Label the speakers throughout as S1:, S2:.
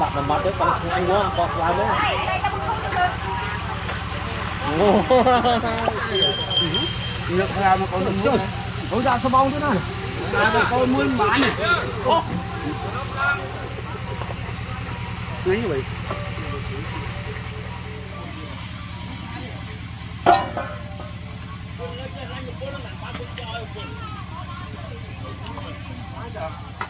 S1: đặt mà mặt đấy, con anh quá con làm đấy
S2: Nước ra mà còn mua. ôi ra sao bông thế này. Ra mà con muốn bán này. Ô. Đấy như vậy.
S1: Hãy subscribe cho
S3: kênh Ghiền Mì Gõ Để không bỏ lỡ những video
S2: hấp dẫn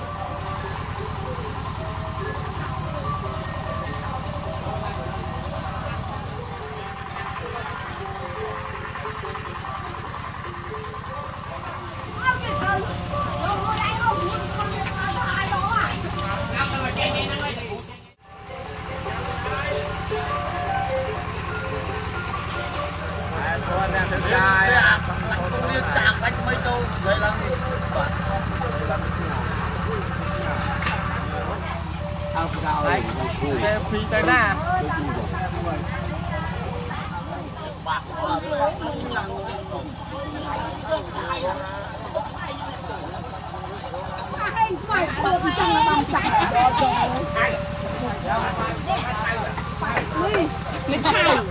S3: Đây, kia mà Chắc. Hãy subscribe cho kênh Ghiền Mì Gõ Để không bỏ lỡ những video hấp dẫn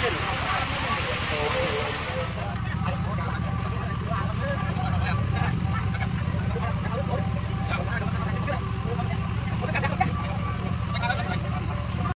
S3: tiene.